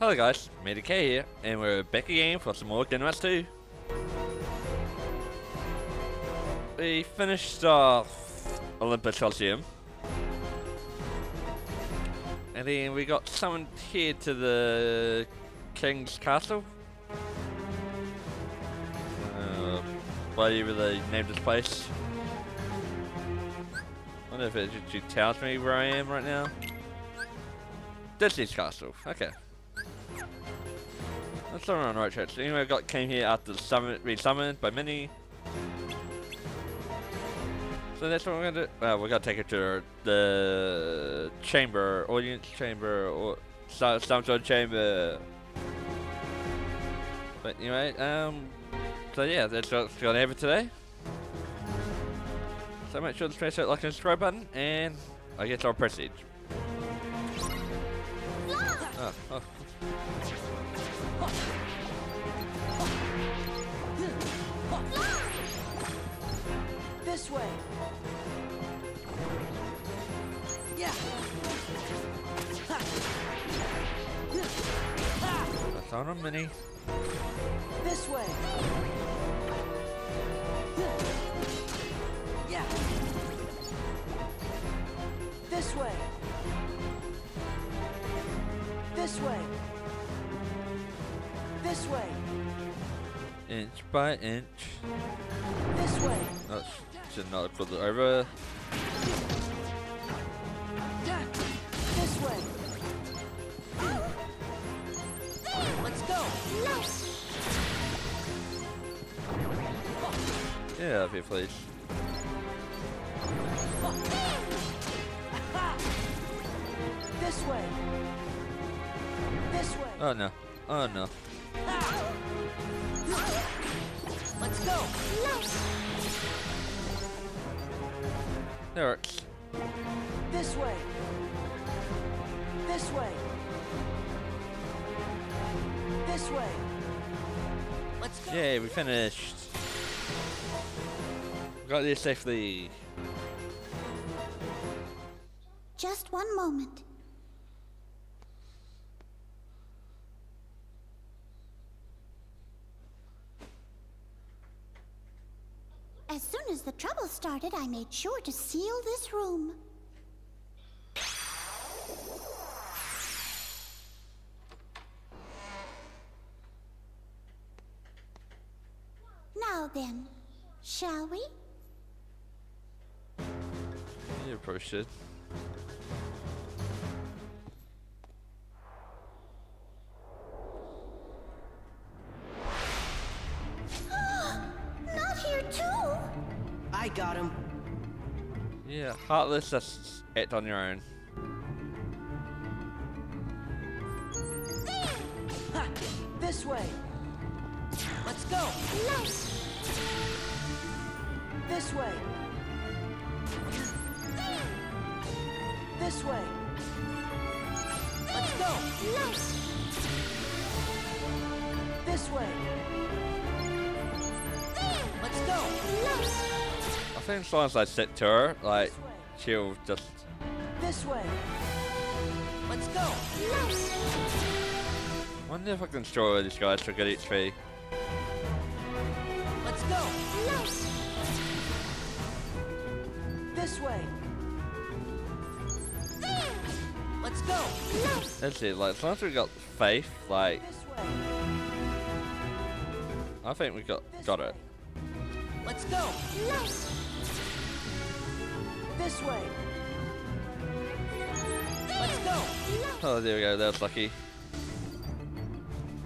Hello guys, K here, and we're back again for some more Hearts 2. We finished off Olympus Coliseum. And then we got summoned here to the King's Castle. Uh, whatever they named this place. I wonder if it actually tells me where I am right now. Disney's Castle, okay. That's not on the right track. So anyway, I got came here after the summon, being summoned by Minnie. So that's what we're gonna do. Well, we're gonna take her to the chamber, audience chamber, or some, some sort of chamber. But anyway, um, so yeah, that's what's gonna it today. So make sure to press that like and subscribe button, and I guess I'll proceed. Oh, oh. This way. Yeah. Ha. Ha. That's on a mini. This way. Yeah. This way. This way. This way. Inch by inch. This way. That's should not put it over. This way. Let's go. Yeah, up here, please. This way. This way. Oh no. Oh no. Let's go. That works. This way. This way. This way. Let's go. Yay, we finished. Got this safely. Just one moment. As soon as the trouble started, I made sure to seal this room. Now then, shall we? You probably should. Got him. Yeah, heartless. Just act on your own. Ha. This way. Let's go. This way. This way. Let's go. This way. Let's go. I think as long as I sit to her, like, she'll just. This way. Let's go. Wonder if I can destroy these guys to get HP. Let's go. This way. Let's go. That's it. Like, as long as we got faith, like, I think we got got it. Let's go. This way. Let's go. Oh, there we go. That was lucky.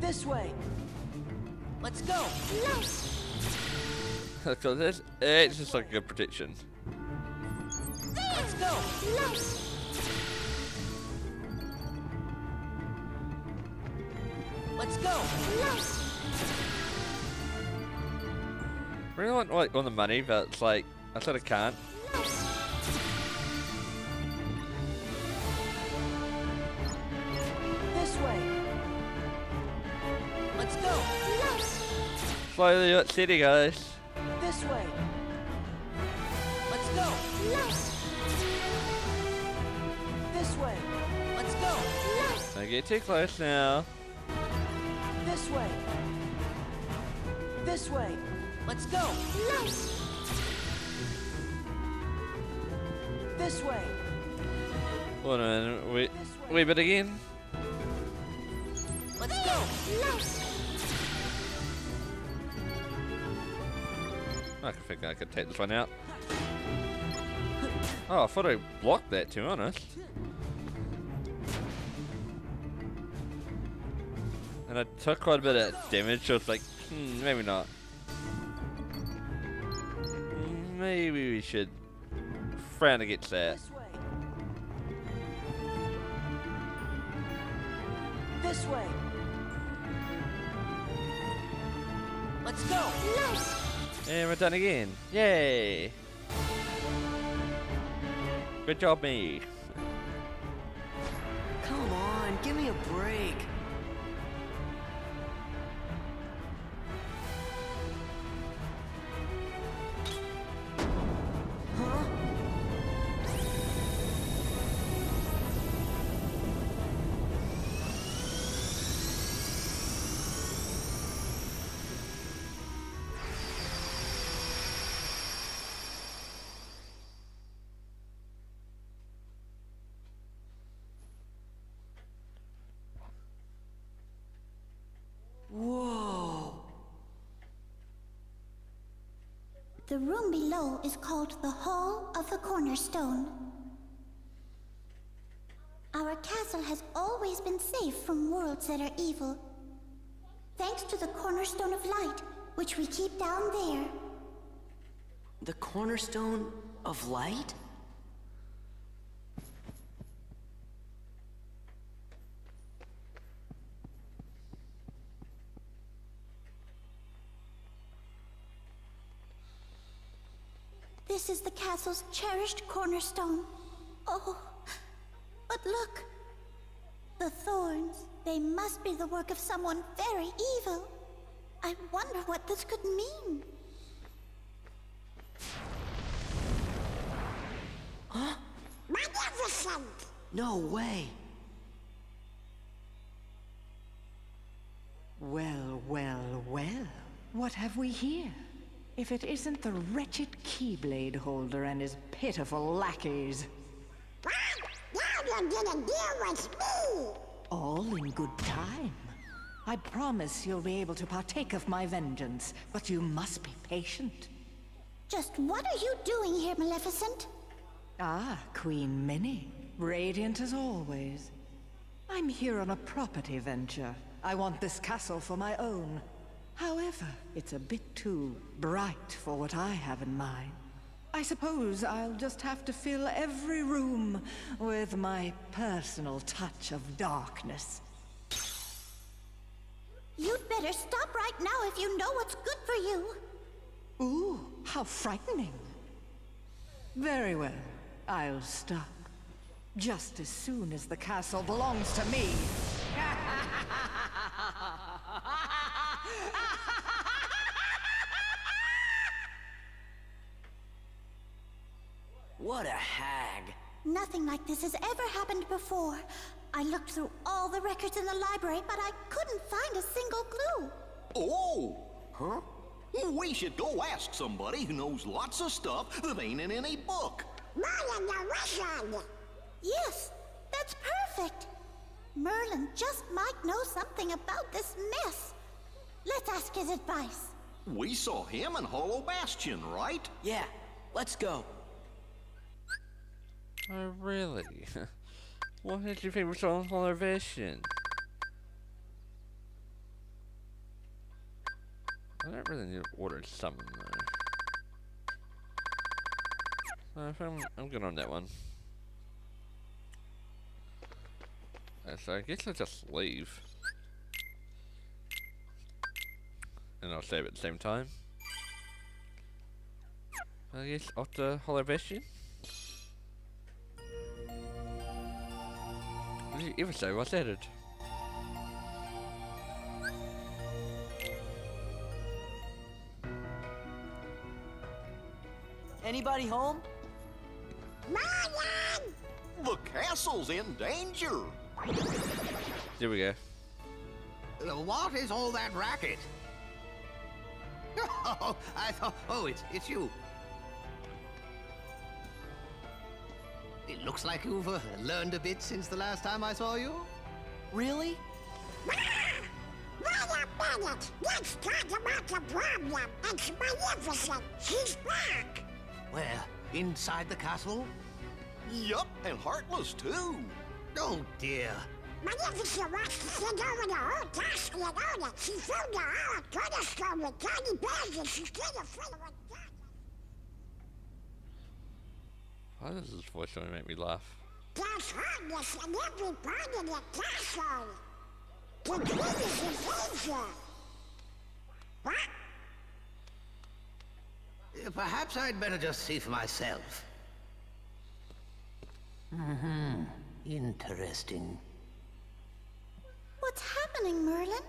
This way. Let's go. Because it's, eh, it's just like a good protection. Let's go. Let's go. really want like on the money, but it's like I sort of can't. Slowly, but city guys. This way. Let's go. This way. Let's go. Don't get too close now. This way. This way. Let's go. Light! This way. Hold on a minute. Wait, wait, but again. Let's go. I could think I could take this one out. Oh, I thought I blocked that, to be honest. And I took quite a bit of damage, so it's like, hmm, maybe not. Maybe we should frown against that. This way. This way. Let's go. Light! And we're done again. Yay! Good job, me. Come on, give me a break. The room below is called the Hall of the Cornerstone. Our castle has always been safe from worlds that are evil. Thanks to the Cornerstone of Light, which we keep down there. The cornerstone of light? This is the castle's cherished cornerstone. Oh, but look. The thorns, they must be the work of someone very evil. I wonder what this could mean. Huh? Magnificent! No way. Well, well, well. What have we here? If it isn't the wretched Keyblade holder and his pitiful lackeys. Now you're gonna deal with me! All in good time. I promise you'll be able to partake of my vengeance, but you must be patient. Just what are you doing here, Maleficent? Ah, Queen Minnie. Radiant as always. I'm here on a property venture. I want this castle for my own. However, it's a bit too bright for what I have in mind. I suppose I'll just have to fill every room with my personal touch of darkness. You'd better stop right now if you know what's good for you. Ooh, how frightening. Very well, I'll stop. Just as soon as the castle belongs to me. What a hag. Nothing like this has ever happened before. I looked through all the records in the library, but I couldn't find a single clue. Oh, huh? We should go ask somebody who knows lots of stuff that ain't in any book. Merlin the Wizard! Yes, that's perfect. Merlin just might know something about this mess. Let's ask his advice. We saw him in Hollow Bastion, right? Yeah, let's go. Oh, really? what is your favorite song on our version? I don't really need to order something though. Uh, I'm, I'm good on that one. Uh, so I guess I'll just leave. And I'll save at the same time. I guess the Hollow. Did you ever say what's added? Anybody home? The castle's in danger. Here we go. What is all that racket? Oh, I thought. Oh, it's it's you. Looks like you've uh, learned a bit since the last time I saw you. Really? Wait a minute! Let's talk about the problem. It's Maleficent. She's back. Where? Inside the castle? Yup, and Heartless too. Oh dear. Maleficent wants to send over the whole castle and own it. She filled the hall of with tiny bags and she's gonna fill it with dirt. Why does this voice only make me laugh? There's Heartless in every part of the castle. The queen is in danger. What? Uh, Perhaps I'd better just see for myself. Hmm. Interesting. What's happening, Merlin?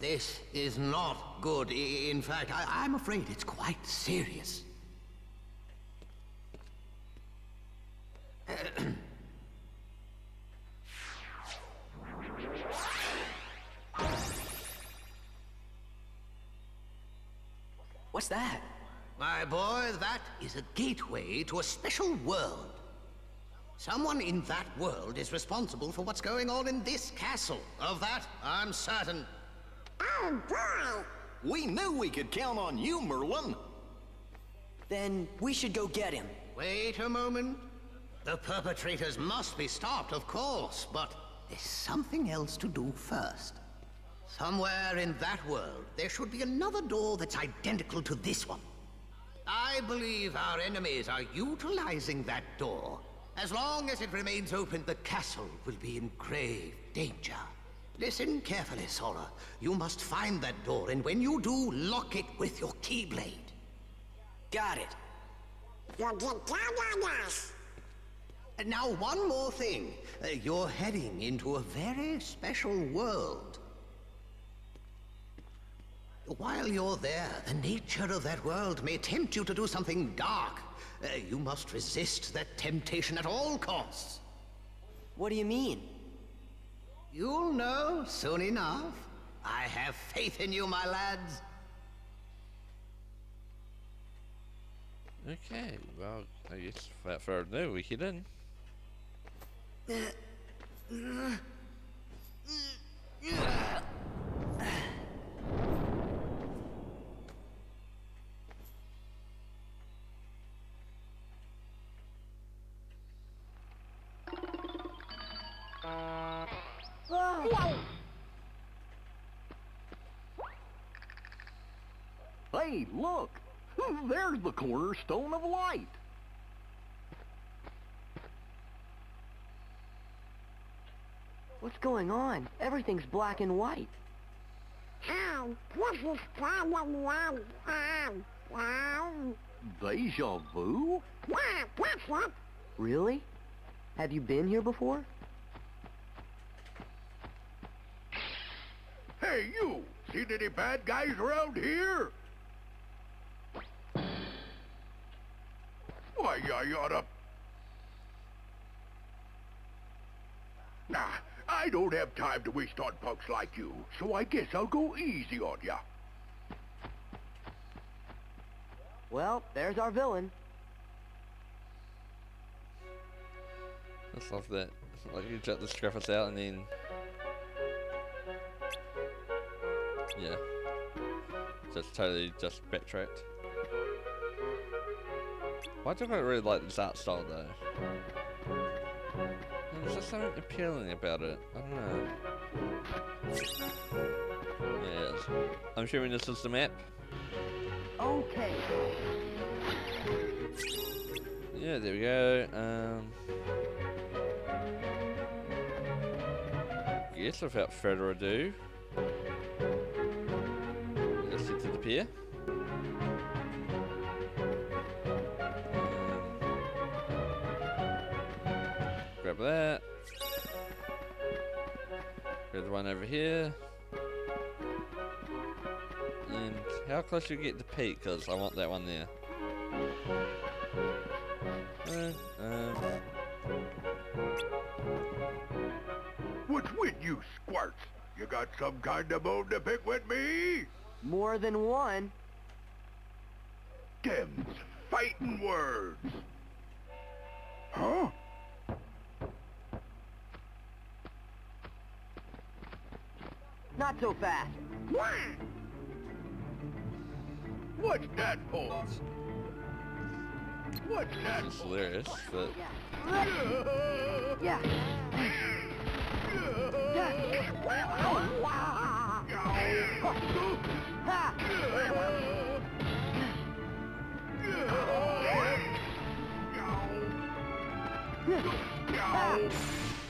This is not good. In fact, I- I'm afraid it's quite serious. What's that? My boy, that is a gateway to a special world. Someone in that world is responsible for what's going on in this castle. Of that, I'm certain. Oh boy. We knew we could count on you, Merlin. Then we should go get him. Wait a moment. The perpetrators must be stopped, of course, but there's something else to do first. Somewhere in that world, there should be another door that's identical to this one. I believe our enemies are utilizing that door. As long as it remains open, the castle will be in grave danger. Listen carefully, Sora. You must find that door, and when you do, lock it with your keyblade. Got it. You'll get on us. And Now, one more thing. Uh, you're heading into a very special world. While you're there, the nature of that world may tempt you to do something dark. Uh, you must resist that temptation at all costs. What do you mean? You'll know soon enough. I have faith in you, my lads. Okay, well, I guess without further ado, we get in. Hey, look! There's the cornerstone of light! What's going on? Everything's black and white. Oh, this is problem one. Um, um, Deja vu? yeah, that's it. Really? Have you been here before? Hey, you! Seen any bad guys around here? Why, I oughta... Nah, I don't have time to waste on punks like you, so I guess I'll go easy on ya. Well, there's our villain. Just love that. Like you jet the scrappers out and then. Yeah. Just totally just backtracked. Why do I really like this art style though? There's just something appealing about it. I don't know. Yes. I'm assuming this is the map. Okay. Yeah, there we go. Um, guess without further ado, let's head to the pier. Grab that. Grab the one over here. And how close you get to Pete? Because I want that one there. Uh, um, What's with you, squirts? You got some kind of bone to pick with me? More than one. Dem's fighting words. So fast. What's that for? What's that It's hilarious, but Yeah.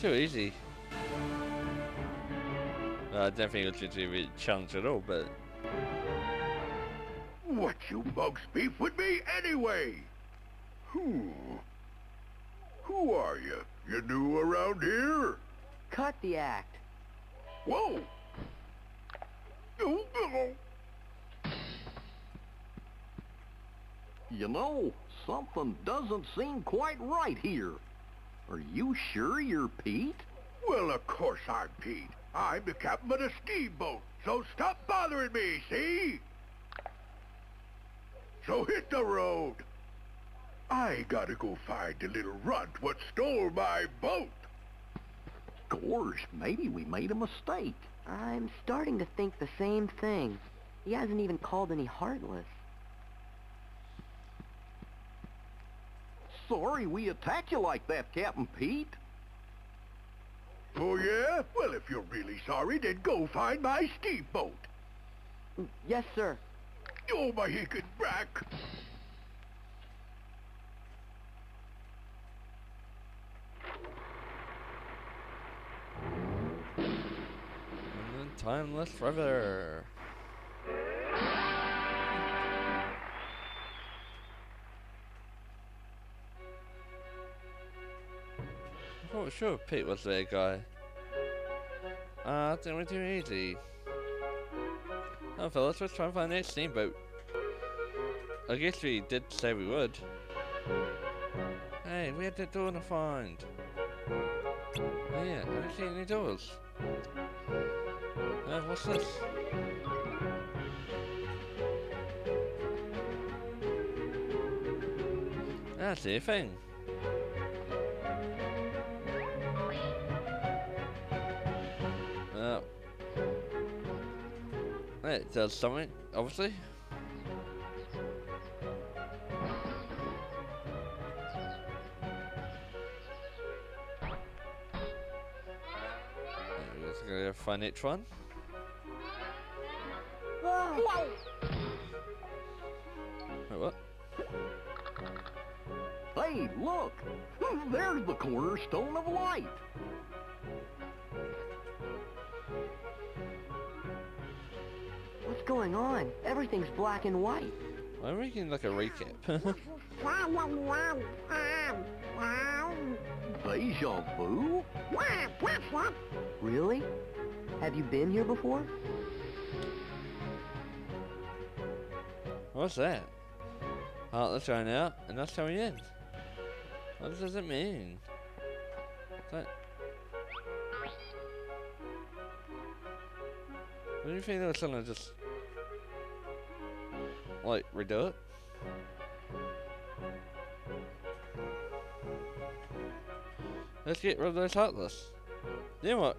Too easy. Uh, I don't think it was to be challenge at all, but What you bugs beef with me anyway? Who? Who are you? You new around here? Cut the act. Whoa! You know, something doesn't seem quite right here. Are you sure you're Pete? Well, of course I'm Pete. I'm the captain of the steamboat, so stop bothering me, see? So hit the road. I gotta go find the little runt what stole my boat. Gosh, maybe we made a mistake. I'm starting to think the same thing. He hasn't even called any Heartless. Sorry we attacked you like that, Captain Pete. Oh, yeah? Well, if you're really sorry, then go find my steamboat. Yes, sir. Oh, my hickin' back. and then timeless forever. Thought sure Pete was the guy. Ah, uh, didn't we too easy? Oh, fellas, let's try and find next steamboat. I guess we did say we would. Hey, we had that door to find. Oh yeah, I don't see any doors. Uh, what's this? That's the thing. It does something, obviously. Just gonna find each one. Wait, what? Hey, look! Hmm, there's the cornerstone of light. Going on? Everything's black and white. I'm making like a recap. Deja vu? Really? Have you been here before? What's that? Oh, let's try out, and that's how we end. What does it mean? That... Do you think they were gonna just like redo it? Let's get rid of those heartless. Then what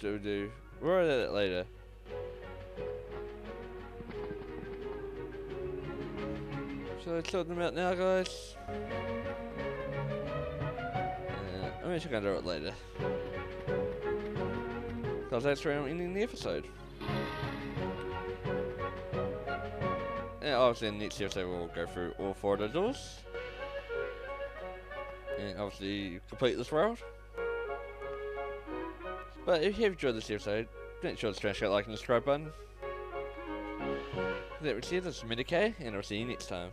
should we do? We'll at it later. Should I sort them out now, guys? Uh, I'm actually gonna do it later. Because that's where I'm ending the episode. And obviously in the next episode we'll go through all four doors. And obviously complete this world. But if you have enjoyed this episode, make sure to smash that like and subscribe button. That was here, this is Medicare, and I'll see you next time.